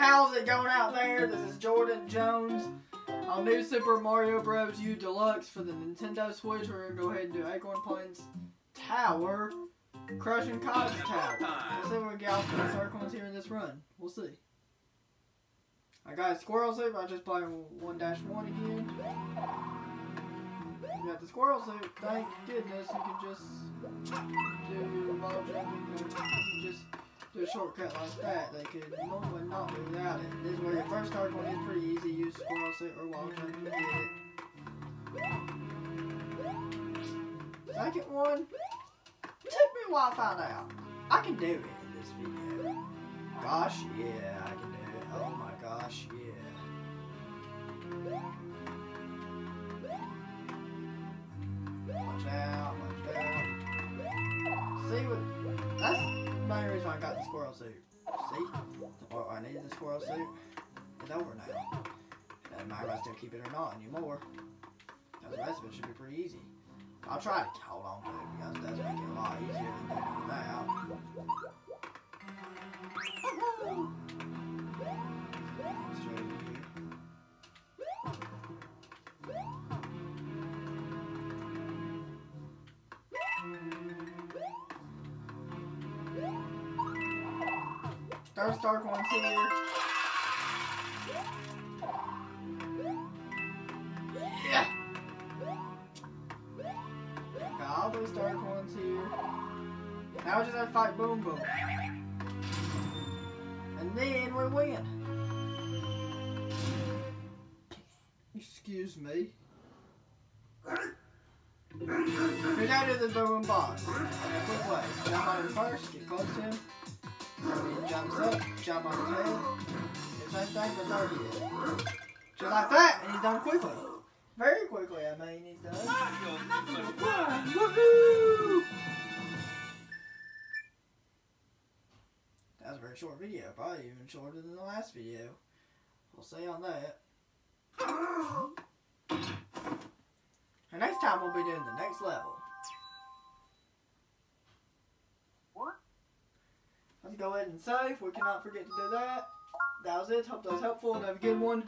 How's it going out there? This is Jordan Jones on New Super Mario Bros. U Deluxe for the Nintendo Switch. We're gonna go ahead and do Acorn Plains Tower, Crushing-Cogs Tower. Let's see what we get off the coins here in this run. We'll see. I got a squirrel suit. I just playing 1-1 again. You got the squirrel suit. Thank goodness you can just do jumping. You can just do a shortcut like that. They could normally not do without it. This is your first Star Coin is pretty easy. Use squirrel suit or wall jump to get it. Second one took me a while to find out. I can do it in this video. Gosh, yeah, I can do it. Oh my gosh, yeah. The squirrel suit. See? I needed the squirrel suit. It's over now. Doesn't matter if I still keep it or not anymore. Because the rest of it should be pretty easy. I'll try to hold on to it because it does make it a lot easier than doing Third Star Coin's here. Yeah! Got all those dark ones here. Now we just have to fight Boom Boom. And then we win. Excuse me. Here's how to do the Boom Boom boss. In a quick way. Jump on him first, get close to him. He jumps up, jump on his head. The same thing for third hit. Just like that, and he's done quickly. Very quickly, I mean, he's done. Woohoo! That was a very short video, probably even shorter than the last video. We'll see on that. And next time we'll be doing the next level. Go ahead and save. We cannot forget to do that. That was it. Hope that was helpful and have a good one.